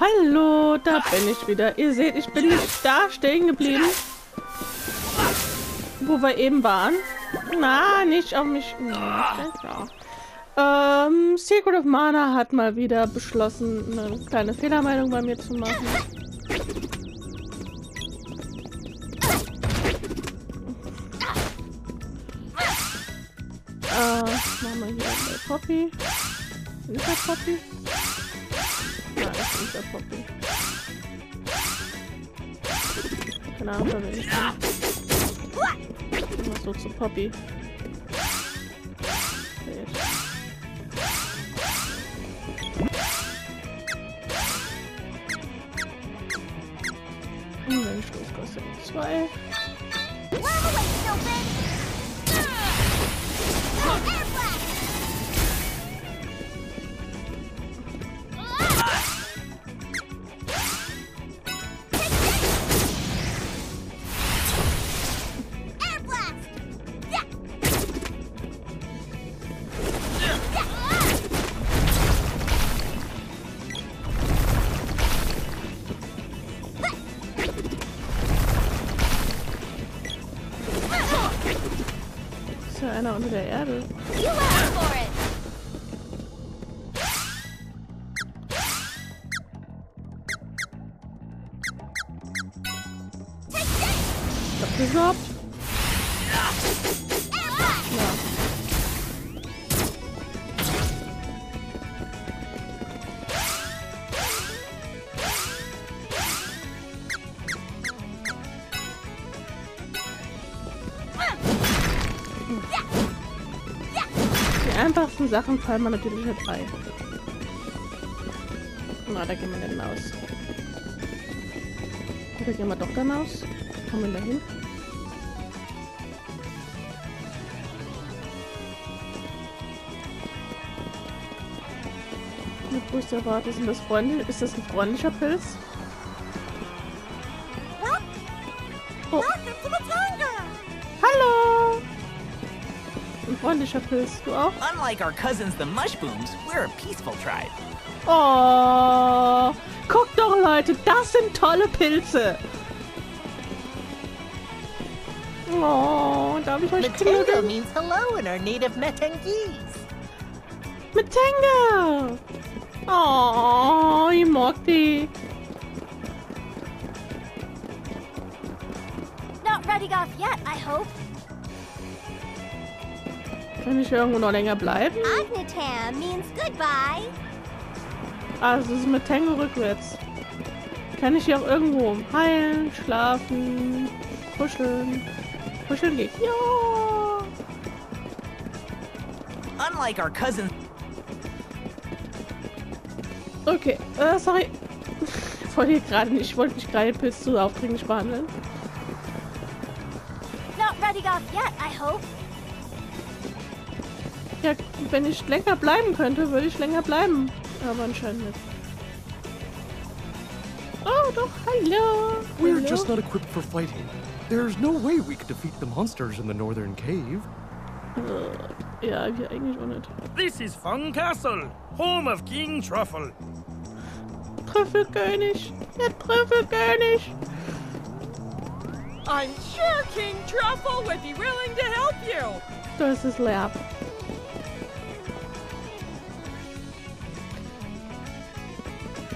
Hallo, da bin ich wieder. Ihr seht, ich bin nicht da stehen geblieben, wo wir eben waren. Na, nicht auf mich. Ja. Ähm, Secret of Mana hat mal wieder beschlossen, eine kleine Fehlermeldung bei mir zu machen. Äh, machen wir hier bei Poppy. Ist das Poppy? Ich Dieser Poppy. Keine Ahnung, wer bin ich denn? Immer so zu Poppy. Okay. Mensch, das kostet 2. keiner today either. Einfachsten Sachen fallen mir natürlich nicht ein. Na, da gehen wir nicht hinaus. Oder gehen wir doch dann aus? Kommen wir da hin? Mit größter Erwartung sind das freundlich. Ist das ein freundlicher Pilz? Ein Pilz. Du auch? Unlike our cousins the Mushbooms, we're a peaceful tribe. Oh, guckt doch Leute, das sind tolle Pilze. Oh, darf ich euch Matango knuddeln? means hello in our native Metangese. Mit Tenga. Oh, ich mag die. Not ready off yet, I hope. Kann ich irgendwo noch länger bleiben? Agnetam means goodbye. Also es ist mit Tango rückwärts. Kann ich hier auch irgendwo heilen, schlafen, kuscheln. Kuscheln geht. Ja. Unlike our cousins, Okay, äh, sorry. Ich wollte hier gerade nicht, ich wollte nicht gerade Pilz zu aufdringlich behandeln. Not ready off yet, I hope. Ja, wenn ich länger bleiben könnte, würde ich länger bleiben. Aber anscheinend nicht. Oh, doch, hallo. We're Hallo. just not equipped for fighting. There's no way we could defeat the monsters in the northern cave. Äh, ja, wir eigentlich auch nicht. This is Fun Castle, home of King Truffle. Trüffelkönig. Der Trüffelkönig. I'm sure King Truffle would be willing to help you. Das ist leer.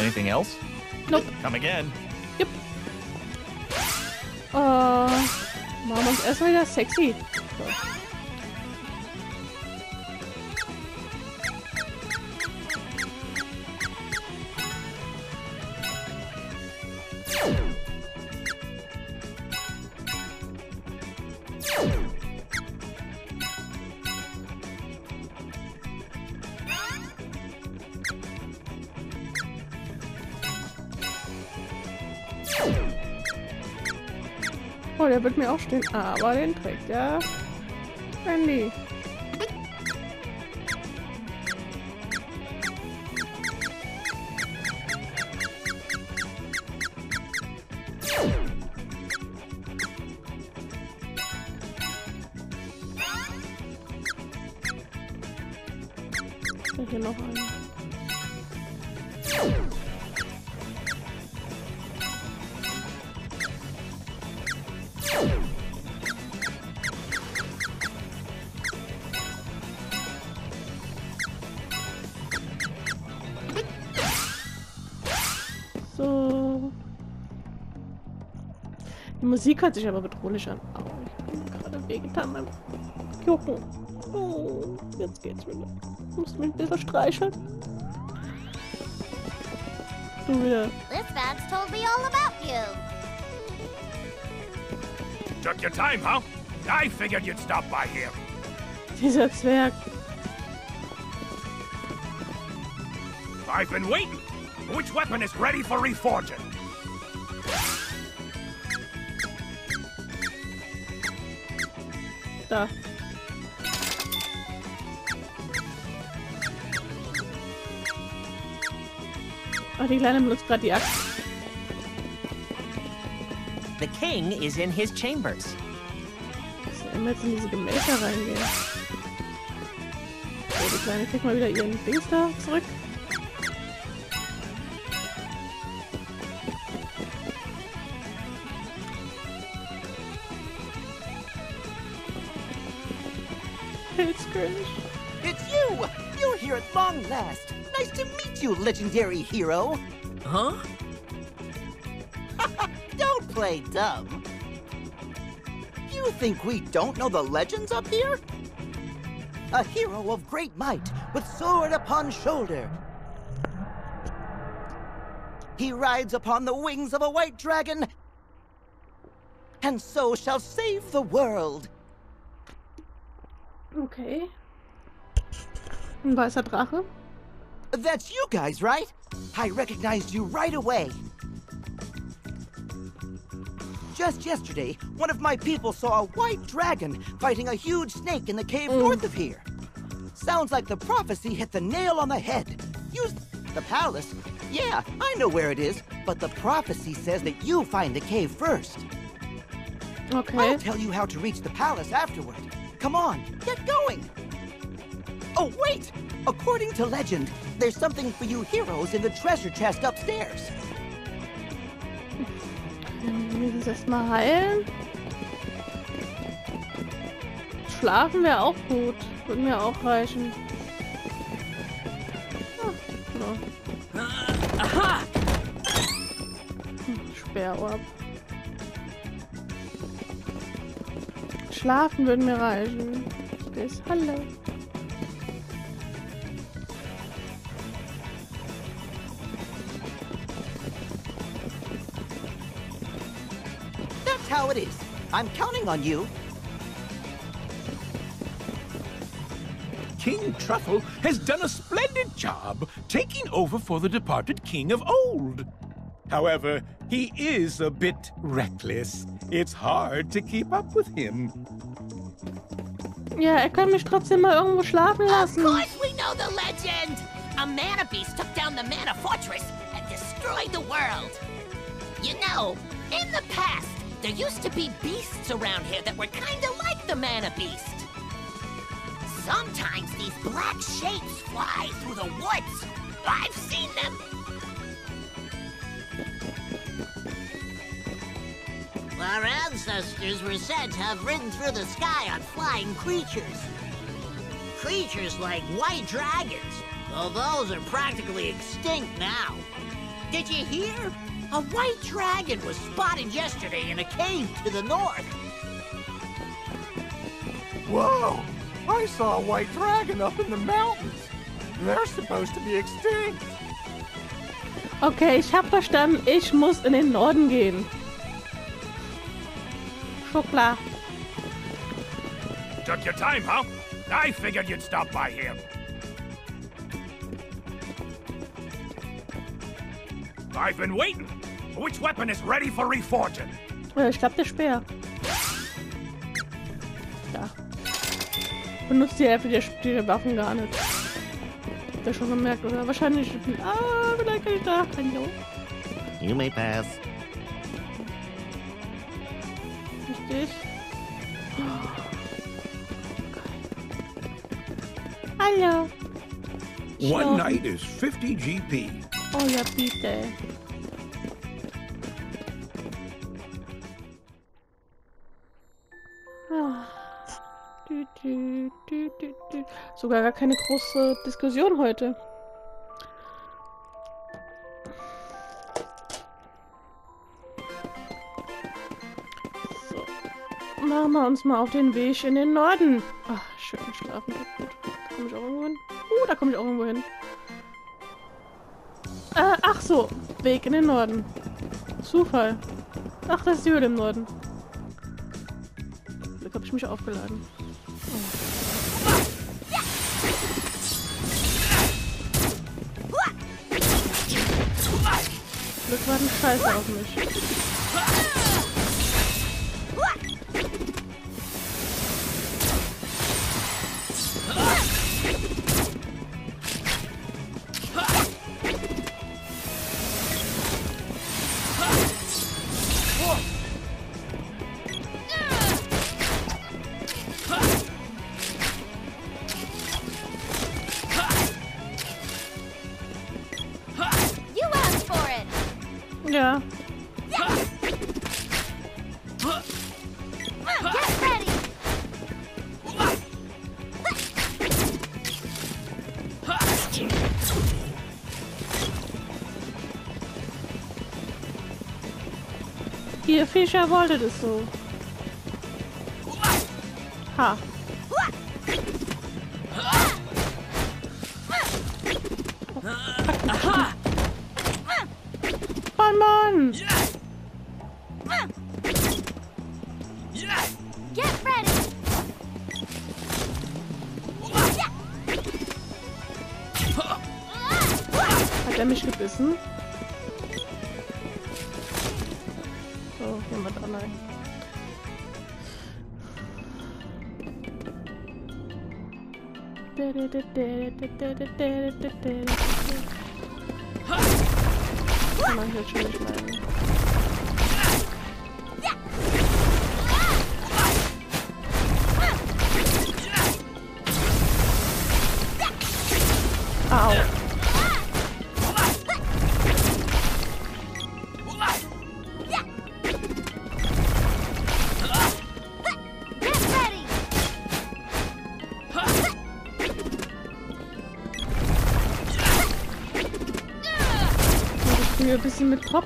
Anything else? Nope. Come again. Yep. Uh, Mama's S-Rider sexy. Wird mir auch stehen. Aber den trägt ja Randy. Musik hört sich aber bedrohlich an. Au, ich bin gerade wehgetan beim Jucken. Oh, jetzt geht's wieder. Musst du mich ein bisschen streicheln? Du wieder. This man's told me all about you. Took your time, huh? I figured you'd stop by here. Dieser Zwerg. I've been waiting. Which weapon is ready for reforging? Da. Oh, die Kleine benutzt gerade die Axt. The king is in his chambers. Dass wir immer jetzt in diese Gemächer reingehen. So, die Kleine kriegt mal wieder ihren Dings da zurück. Pilzkönig. It's you! You're here at long last. Nice to meet you, legendary hero. Huh? Don't play dumb. You think we don't know the legends up here? A hero of great might, with sword upon shoulder. He rides upon the wings of a white dragon, and so shall save the world. Okay. Ein weißer Drache. That's you guys, right? I recognized you right away. Just yesterday, one of my people saw a white dragon fighting a huge snake in the cave mm. north of here. Sounds like the prophecy hit the nail on the head. Use the palace. Yeah, I know where it is, but the prophecy says that you find the cave first. Okay. I'll tell you how to reach the palace afterward. Come on, get going. Oh, wait! According to legend, there's something for you heroes in the treasure chest upstairs. Wir müssen es erstmal heilen. Schlafen wäre auch gut. Würde mir auch reichen. Ah, so. Aha! Sperrohr. Schlafen würde mir reichen. Das Hallo. That's how it is. I'm counting on you. King Truffle has done a splendid job taking over for the departed king of old. However, he is a bit reckless. It's hard to keep up with him. Ja, er kann mich trotzdem mal irgendwo schlafen Of course we know the legend! A mana beast took down the mana fortress and destroyed the world. You know, in the past, there used to be beasts around here that were kinda like the mana beast. Sometimes these black shapes fly through the woods. I've seen them. Our ancestors were said to have ridden through the sky on flying creatures. Creatures like white dragons, though those are practically extinct now. Did you hear? A white dragon was spotted yesterday in a cave to the north. Whoa! I saw a white dragon up in the mountains. They're supposed to be extinct. Okay, ich habe verstanden. Ich muss in den Norden gehen. Schon klar. Took your time, huh? I figured you'd stop by here. I've been waiting. Which weapon is ready for reforging? Ja, ich glaube der Speer. Ja. Benutzt die Hälfte der, der Waffen gar nicht. Habt ihr schon gemerkt, oder? Wahrscheinlich. Ah, vielleicht kann ich da. Auch. You may pass. Richtig. Hallo. One Sure. night is 50 GP. Oh ja, bitte. Ah. Sogar gar keine große Diskussion heute. Uns mal auf den Weg in den Norden. Ach, schön schlafen. gut. Da komme ich auch irgendwo hin. Uh, da komme ich auch irgendwo hin. Äh, ach so. Weg in den Norden. Zufall. Ach, das ist die Höhle im Norden. Glück habe ich mich aufgeladen. Oh. Glück war ein Scheiße auf mich. Ihr Fischer wolltet es so. Ha. Come on, he'll change my bisschen mit Pop.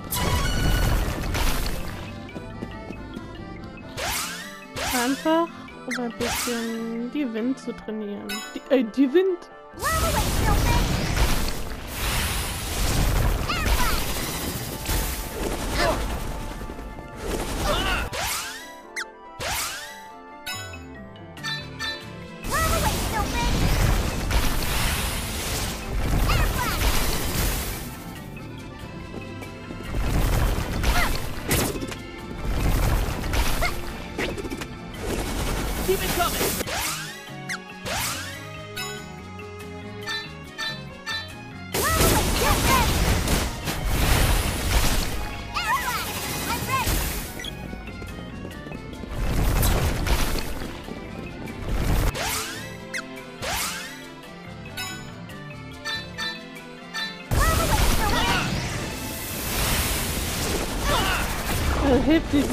Einfach, um ein bisschen die Wind zu trainieren. Die, äh, die Wind.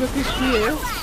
eu fiz que eu.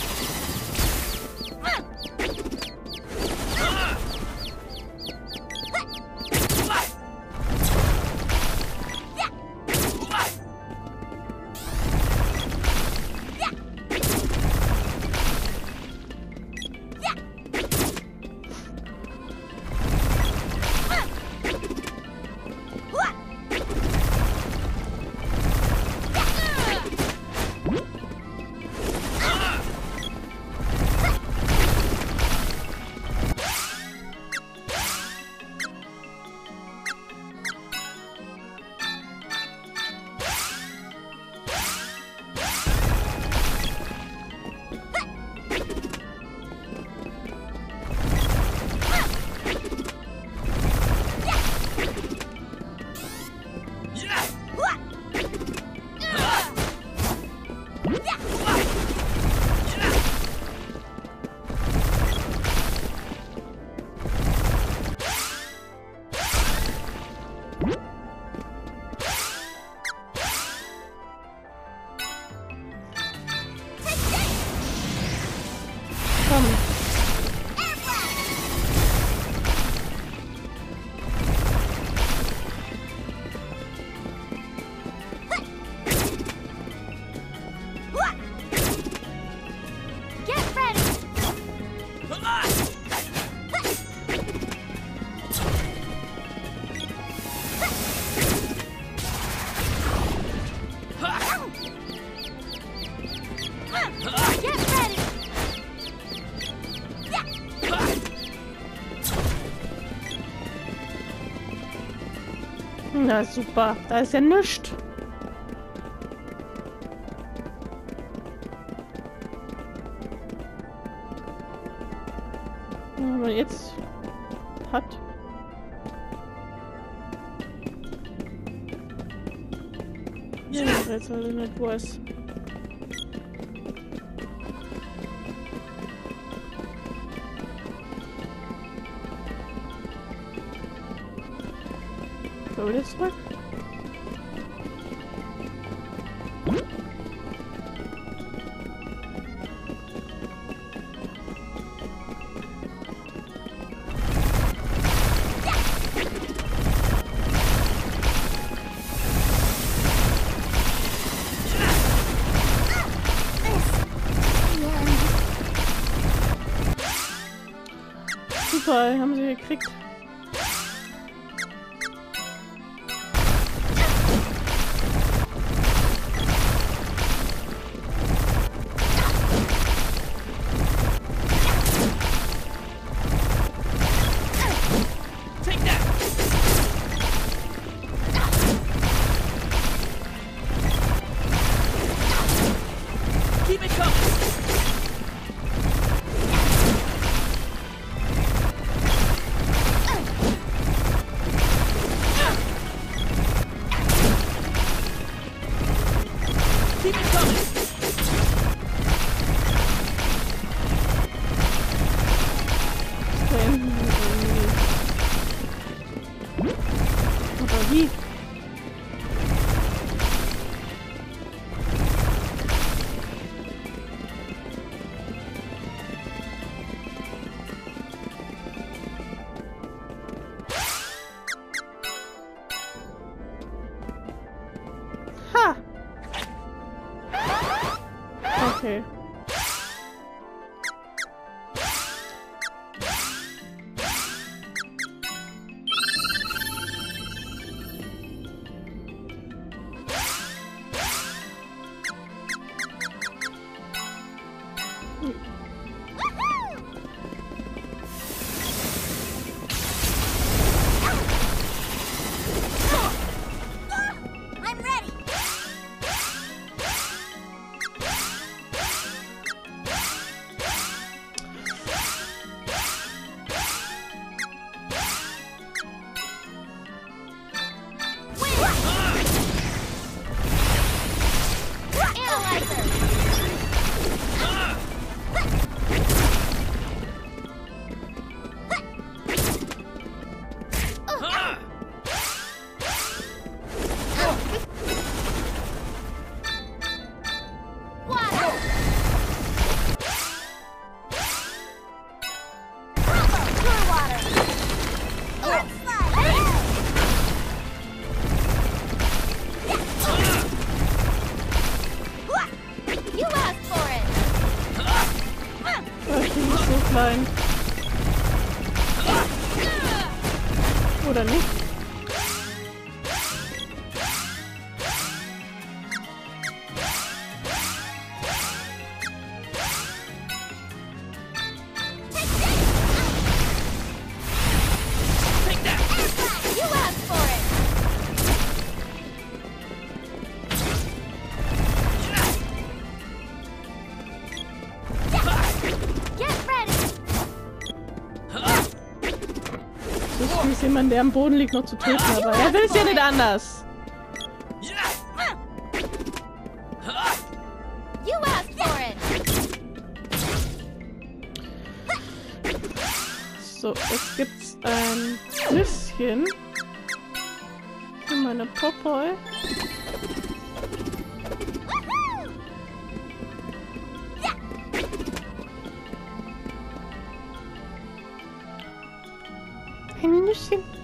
Na super, da ist ja nichts. Jetzt hat. Ja, jetzt, weil ich nicht weiß. Todesliste? Zufall haben sie gekriegt. der am Boden liegt, noch zu töten, aber er will es ja nicht anders. So, jetzt gibt's ein bisschen Für meine Popoi. Ein Nüsschen.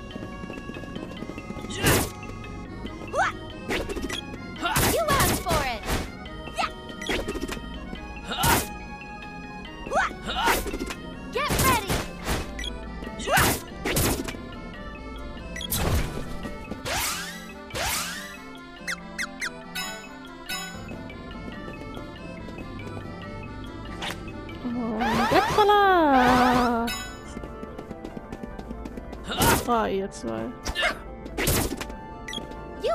Ah, ihr zwei. You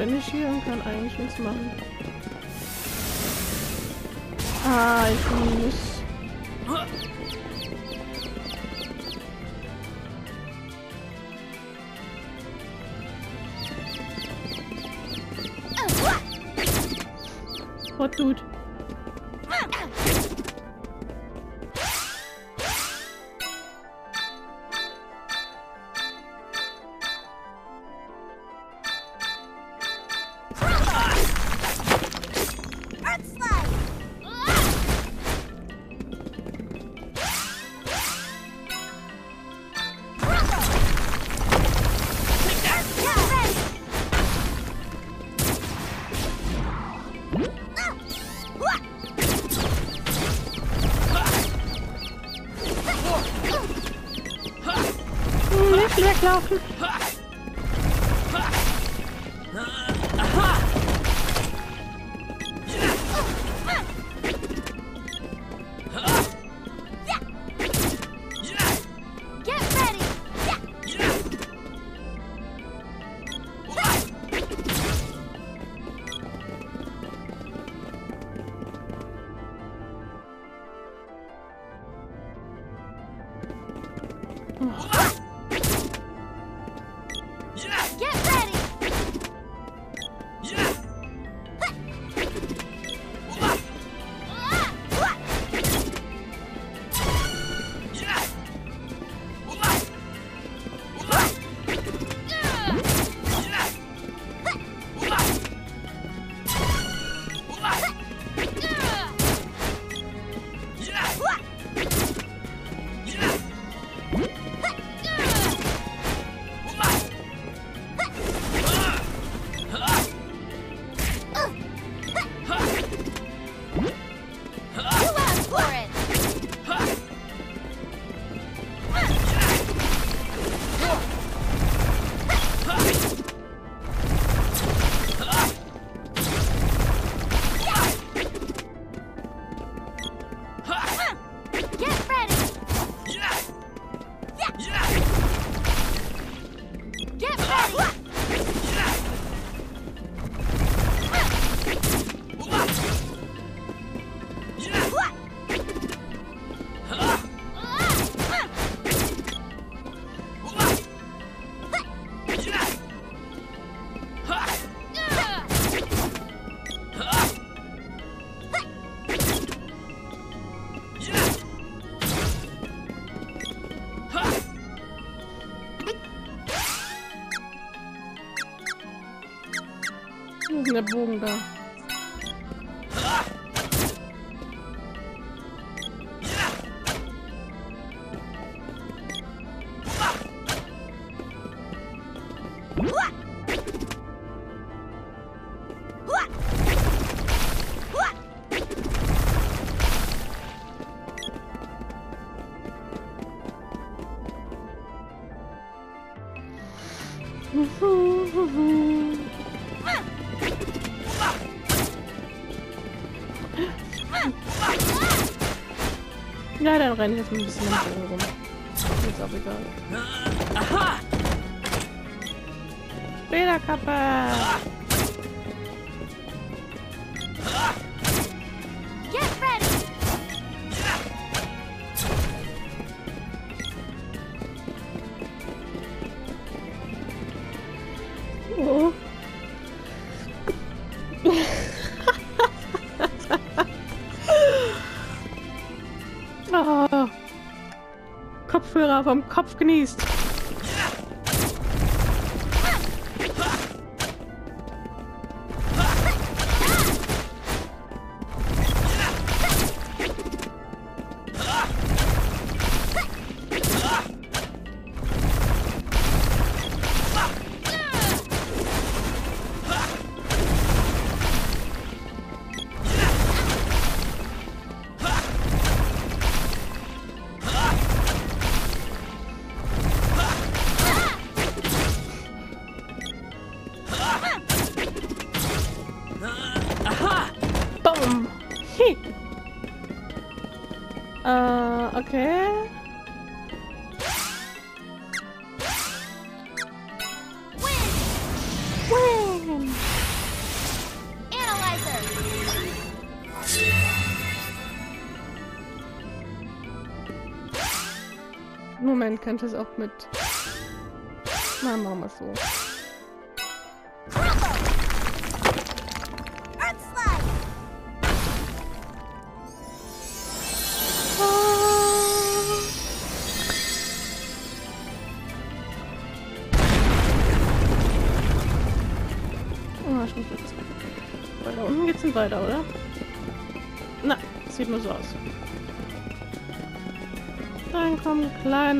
bin ich hier und kann eigentlich nichts machen. Ah, ich muss. What dude? motherfucker! Ah! Ne Bogen da. Renne jetzt ein bisschen rum. jetzt auch egal. Aha! Federkappe! Oh. Kopfhörer vom Kopf genießt. Äh, okay. Moment, könnte es auch mit... Na, machen wir so.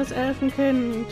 Kleines Elfenkind.